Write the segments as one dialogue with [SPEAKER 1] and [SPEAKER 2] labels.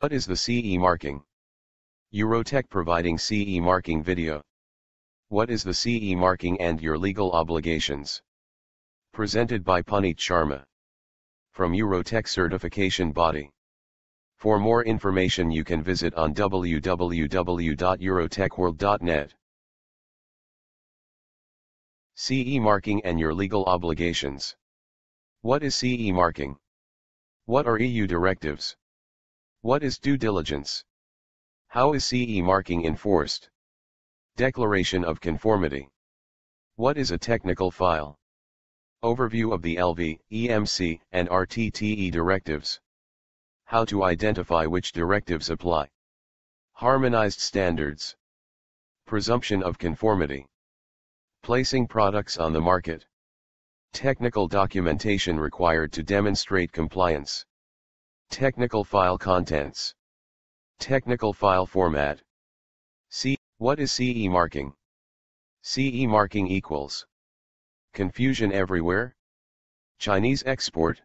[SPEAKER 1] What is the CE marking? Eurotech providing CE marking video. What is the CE marking and your legal obligations? Presented by Puneet Sharma. From Eurotech Certification Body. For more information you can visit on www.eurotechworld.net. CE marking and your legal obligations. What is CE marking? What are EU directives? What is due diligence? How is CE marking enforced? Declaration of conformity. What is a technical file? Overview of the LV, EMC, and RTTE directives. How to identify which directives apply. Harmonized standards. Presumption of conformity. Placing products on the market. Technical documentation required to demonstrate compliance. Technical file contents. Technical file format. C. What is CE marking? CE marking equals. Confusion everywhere? Chinese export?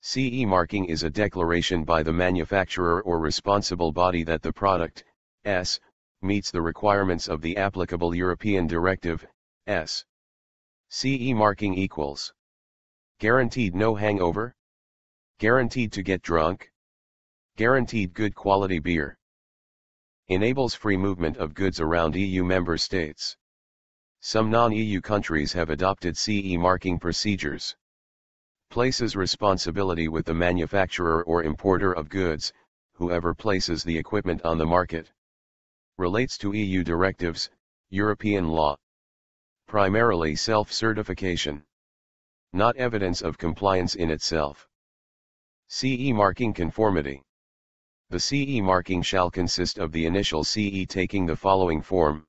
[SPEAKER 1] CE marking is a declaration by the manufacturer or responsible body that the product, S, meets the requirements of the applicable European directive, S. CE marking equals. Guaranteed no hangover? Guaranteed to get drunk? Guaranteed good quality beer. Enables free movement of goods around EU member states. Some non-EU countries have adopted CE marking procedures. Places responsibility with the manufacturer or importer of goods, whoever places the equipment on the market. Relates to EU directives, European law. Primarily self-certification. Not evidence of compliance in itself. CE marking conformity. The CE marking shall consist of the initial CE taking the following form.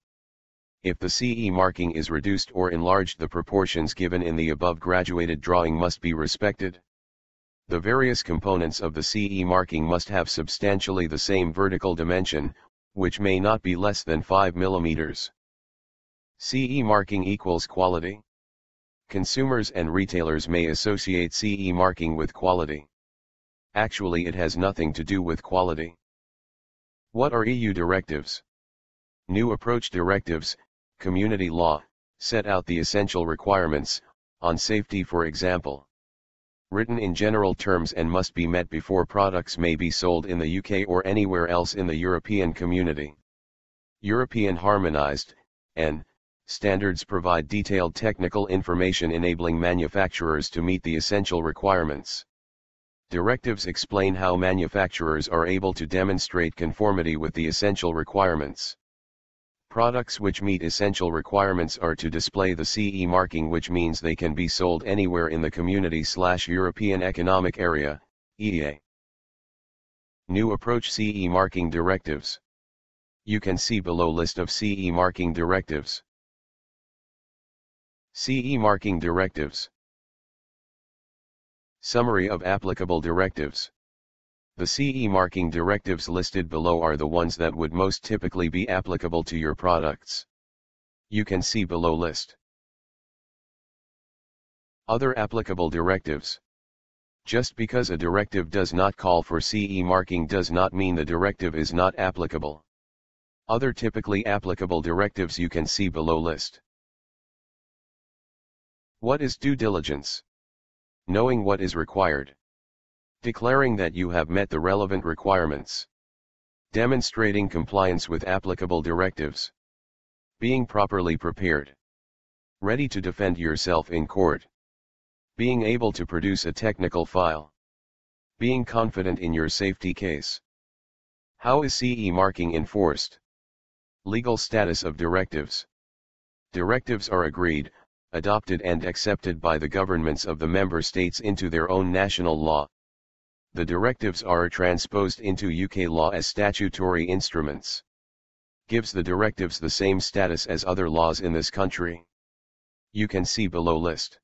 [SPEAKER 1] If the CE marking is reduced or enlarged the proportions given in the above graduated drawing must be respected. The various components of the CE marking must have substantially the same vertical dimension, which may not be less than 5 mm. CE marking equals quality. Consumers and retailers may associate CE marking with quality. Actually it has nothing to do with quality. What are EU directives? New approach directives, community law, set out the essential requirements, on safety for example. Written in general terms and must be met before products may be sold in the UK or anywhere else in the European community. European Harmonized, EN, standards provide detailed technical information enabling manufacturers to meet the essential requirements. Directives explain how manufacturers are able to demonstrate conformity with the essential requirements. Products which meet essential requirements are to display the CE marking which means they can be sold anywhere in the Community slash European Economic Area, EEA. New Approach CE Marking Directives. You can see below list of CE Marking Directives. CE Marking Directives. Summary of applicable directives. The CE marking directives listed below are the ones that would most typically be applicable to your products. You can see below list. Other applicable directives. Just because a directive does not call for CE marking does not mean the directive is not applicable. Other typically applicable directives you can see below list. What is due diligence? Knowing what is required. Declaring that you have met the relevant requirements. Demonstrating compliance with applicable directives. Being properly prepared. Ready to defend yourself in court. Being able to produce a technical file. Being confident in your safety case. How is CE marking enforced? Legal status of directives. Directives are agreed, adopted and accepted by the governments of the member states into their own national law the directives are transposed into UK law as statutory instruments. Gives the directives the same status as other laws in this country. You can see below list.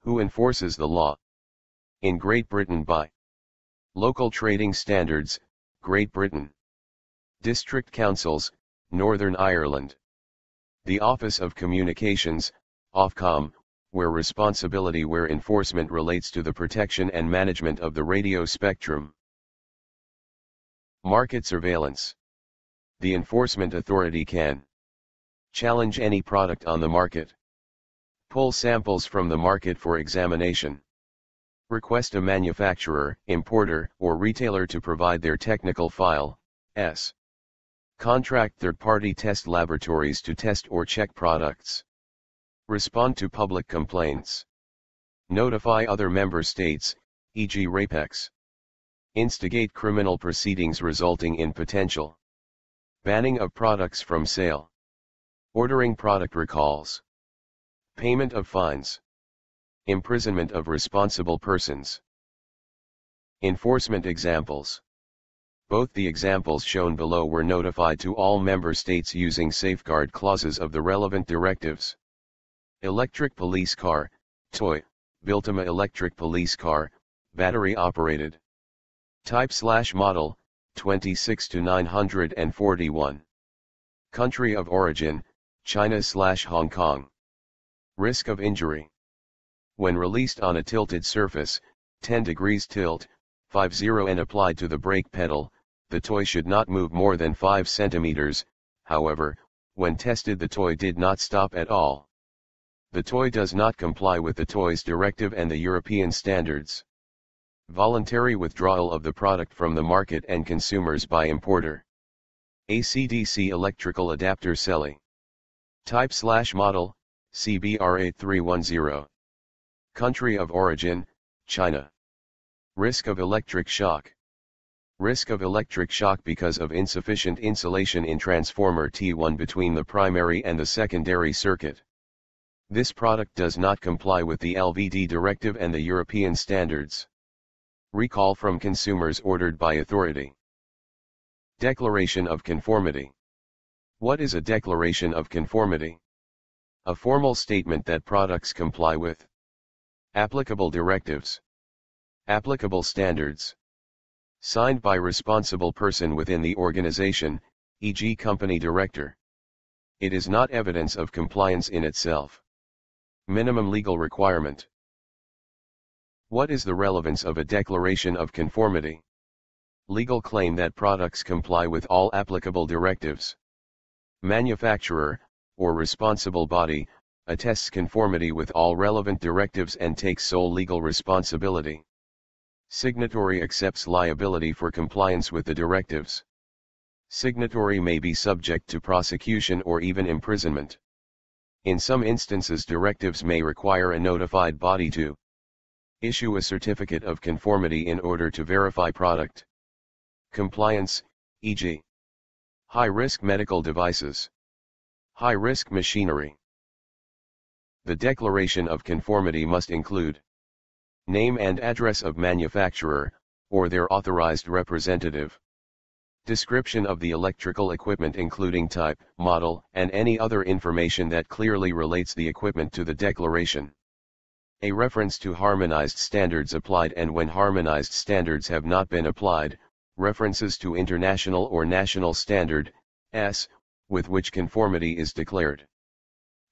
[SPEAKER 1] Who enforces the law? In Great Britain by Local Trading Standards, Great Britain. District Councils, Northern Ireland. The Office of Communications, Ofcom, where responsibility where enforcement relates to the protection and management of the radio spectrum. Market surveillance. The enforcement authority can challenge any product on the market, pull samples from the market for examination, request a manufacturer, importer, or retailer to provide their technical file, S. Contract third-party test laboratories to test or check products. Respond to public complaints. Notify other member states, e.g. RAPEX. Instigate criminal proceedings resulting in potential banning of products from sale. Ordering product recalls. Payment of fines. Imprisonment of responsible persons. Enforcement examples. Both the examples shown below were notified to all member states using safeguard clauses of the relevant directives. Electric police car, toy, Biltema electric police car, battery operated. Type slash model, 26 to 941. Country of origin, China slash Hong Kong. Risk of injury. When released on a tilted surface, 10 degrees tilt, 50 and applied to the brake pedal, the toy should not move more than 5 centimeters, however, when tested the toy did not stop at all. The toy does not comply with the toys directive and the European standards. Voluntary withdrawal of the product from the market and consumers by importer. ACDC electrical adapter CELI. Type slash model, CBR8310. Country of origin, China. Risk of electric shock. Risk of electric shock because of insufficient insulation in transformer T1 between the primary and the secondary circuit. This product does not comply with the LVD directive and the European standards. Recall from consumers ordered by authority. Declaration of conformity. What is a declaration of conformity? A formal statement that products comply with applicable directives, applicable standards, Signed by responsible person within the organization, e.g. company director. It is not evidence of compliance in itself. Minimum legal requirement. What is the relevance of a declaration of conformity? Legal claim that products comply with all applicable directives. Manufacturer, or responsible body, attests conformity with all relevant directives and takes sole legal responsibility. Signatory accepts liability for compliance with the directives. Signatory may be subject to prosecution or even imprisonment. In some instances directives may require a notified body to issue a certificate of conformity in order to verify product compliance, e.g. high-risk medical devices, high-risk machinery. The declaration of conformity must include Name and address of manufacturer, or their authorized representative. Description of the electrical equipment including type, model, and any other information that clearly relates the equipment to the declaration. A reference to harmonized standards applied and when harmonized standards have not been applied, references to international or national standard, S, with which conformity is declared.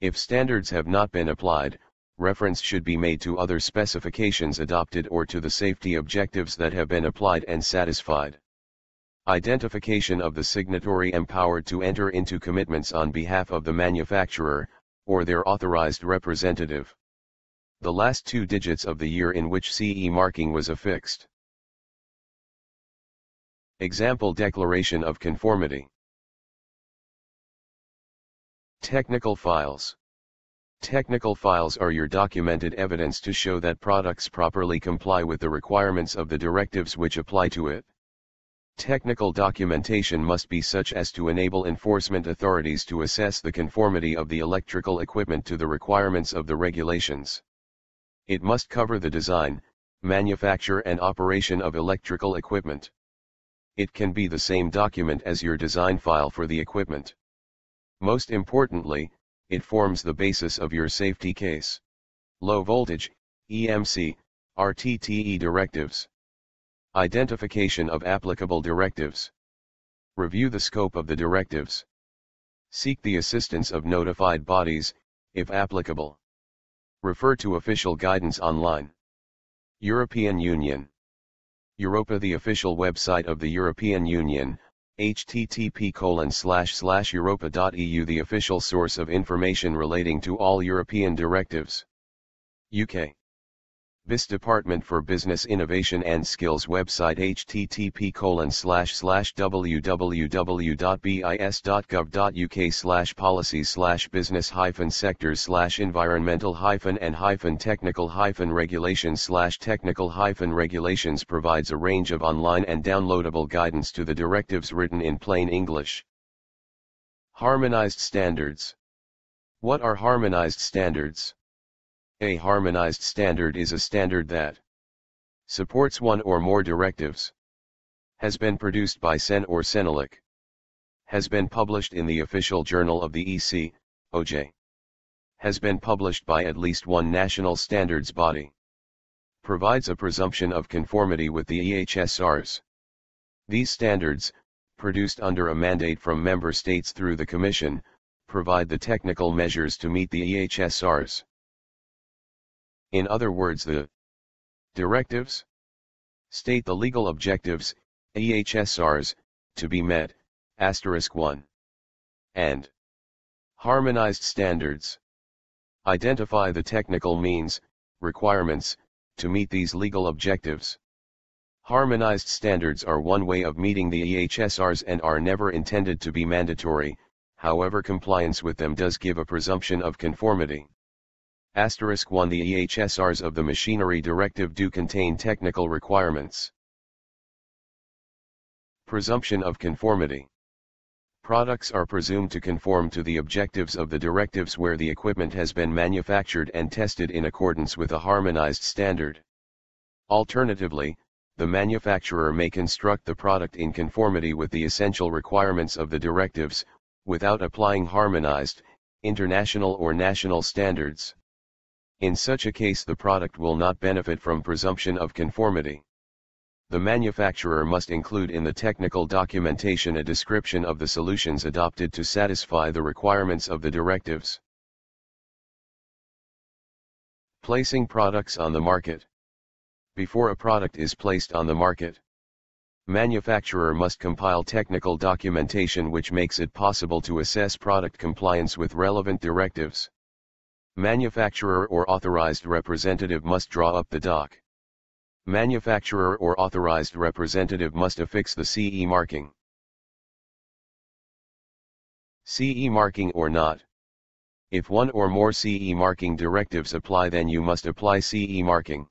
[SPEAKER 1] If standards have not been applied, reference should be made to other specifications adopted or to the safety objectives that have been applied and satisfied. Identification of the signatory empowered to enter into commitments on behalf of the manufacturer, or their authorized representative. The last two digits of the year in which CE marking was affixed. Example Declaration of Conformity Technical Files Technical files are your documented evidence to show that products properly comply with the requirements of the directives which apply to it. Technical documentation must be such as to enable enforcement authorities to assess the conformity of the electrical equipment to the requirements of the regulations. It must cover the design, manufacture and operation of electrical equipment. It can be the same document as your design file for the equipment. Most importantly, it forms the basis of your safety case. Low voltage, EMC, RTTE directives. Identification of applicable directives. Review the scope of the directives. Seek the assistance of notified bodies, if applicable. Refer to official guidance online. European Union. Europa the official website of the European Union, http europa.eu the official source of information relating to all European directives. UK BIS Department for Business Innovation and Skills website http www.bis.gov.uk policies business sectors slash environmental and hyphen technical hyphen regulations slash technical hyphen regulations provides a range of online and downloadable guidance to the directives written in plain English. Harmonized standards. What are harmonized standards? A harmonized standard is a standard that supports one or more directives, has been produced by CEN or CENELEC, has been published in the official journal of the EC, OJ, has been published by at least one national standards body, provides a presumption of conformity with the EHSRs. These standards, produced under a mandate from member states through the Commission, provide the technical measures to meet the EHSRs. In other words the directives state the legal objectives, EHSRs, to be met, asterisk 1. And harmonized standards identify the technical means, requirements, to meet these legal objectives. Harmonized standards are one way of meeting the EHSRs and are never intended to be mandatory, however compliance with them does give a presumption of conformity. Asterisk 1 The EHSRs of the Machinery Directive do contain technical requirements. Presumption of conformity. Products are presumed to conform to the objectives of the directives where the equipment has been manufactured and tested in accordance with a harmonized standard. Alternatively, the manufacturer may construct the product in conformity with the essential requirements of the directives, without applying harmonized, international or national standards. In such a case the product will not benefit from presumption of conformity. The manufacturer must include in the technical documentation a description of the solutions adopted to satisfy the requirements of the directives. Placing products on the market. Before a product is placed on the market, manufacturer must compile technical documentation which makes it possible to assess product compliance with relevant directives. Manufacturer or authorized representative must draw up the doc. Manufacturer or authorized representative must affix the CE marking. CE marking or not. If one or more CE marking directives apply then you must apply CE marking.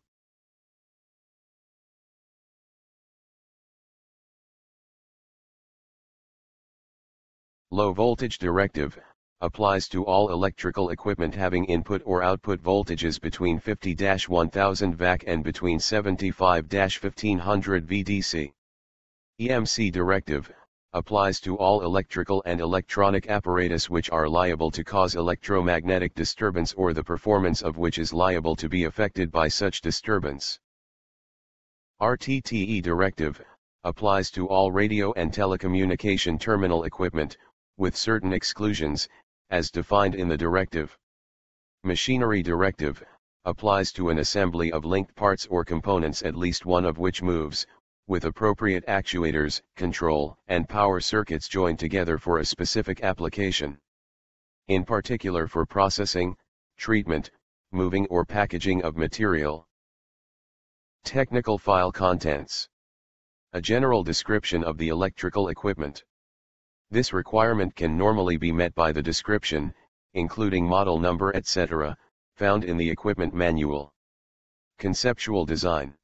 [SPEAKER 1] Low voltage directive, applies to all electrical equipment having input or output voltages between 50-1000 VAC and between 75-1500 VDC. EMC directive, applies to all electrical and electronic apparatus which are liable to cause electromagnetic disturbance or the performance of which is liable to be affected by such disturbance. RTTE directive, applies to all radio and telecommunication terminal equipment, with certain exclusions, as defined in the directive. Machinery directive, applies to an assembly of linked parts or components at least one of which moves, with appropriate actuators, control, and power circuits joined together for a specific application. In particular for processing, treatment, moving or packaging of material. Technical file contents. A general description of the electrical equipment. This requirement can normally be met by the description, including model number etc., found in the equipment manual. Conceptual design.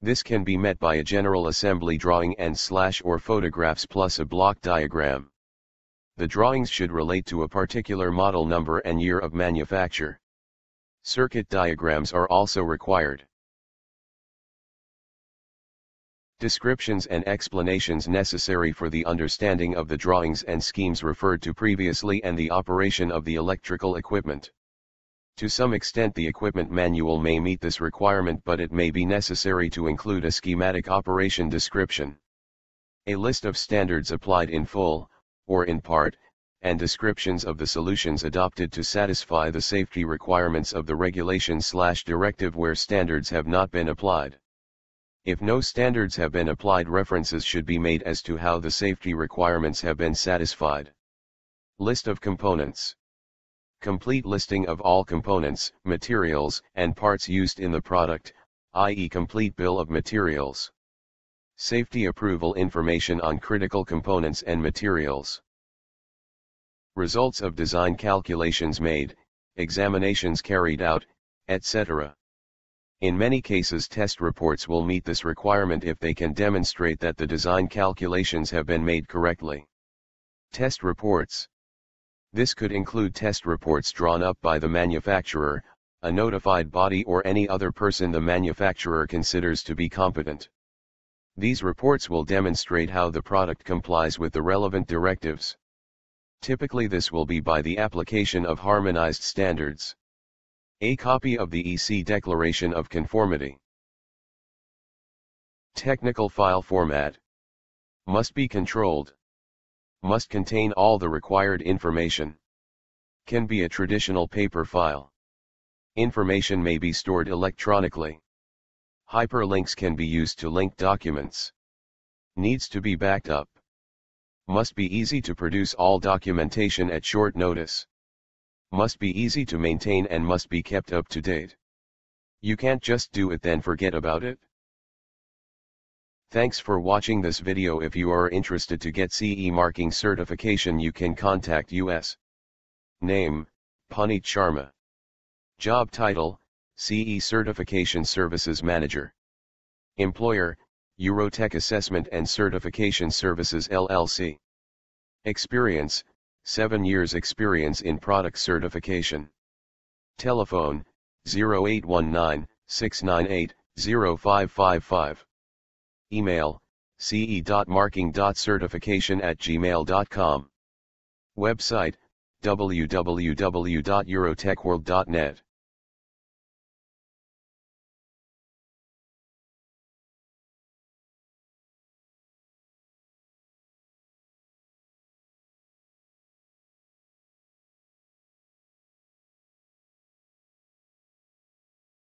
[SPEAKER 1] This can be met by a general assembly drawing and slash or photographs plus a block diagram. The drawings should relate to a particular model number and year of manufacture. Circuit diagrams are also required. Descriptions and explanations necessary for the understanding of the drawings and schemes referred to previously and the operation of the electrical equipment. To some extent the equipment manual may meet this requirement but it may be necessary to include a schematic operation description. A list of standards applied in full, or in part, and descriptions of the solutions adopted to satisfy the safety requirements of the regulation slash directive where standards have not been applied. If no standards have been applied references should be made as to how the safety requirements have been satisfied. List of components. Complete listing of all components, materials, and parts used in the product, i.e. complete bill of materials. Safety approval information on critical components and materials. Results of design calculations made, examinations carried out, etc. In many cases test reports will meet this requirement if they can demonstrate that the design calculations have been made correctly. Test reports. This could include test reports drawn up by the manufacturer, a notified body or any other person the manufacturer considers to be competent. These reports will demonstrate how the product complies with the relevant directives. Typically this will be by the application of harmonized standards. A copy of the EC Declaration of Conformity. Technical file format. Must be controlled. Must contain all the required information. Can be a traditional paper file. Information may be stored electronically. Hyperlinks can be used to link documents. Needs to be backed up. Must be easy to produce all documentation at short notice must be easy to maintain and must be kept up to date. You can't just do it then forget about it. Thanks for watching this video if you are interested to get CE marking certification you can contact us. Name, Puneet Sharma. Job title, CE Certification Services Manager. Employer, Eurotech Assessment and Certification Services LLC. Experience, 7 years experience in product certification. Telephone 0819 698 0555. Email ce.marking.certification at gmail.com. Website www.eurotechworld.net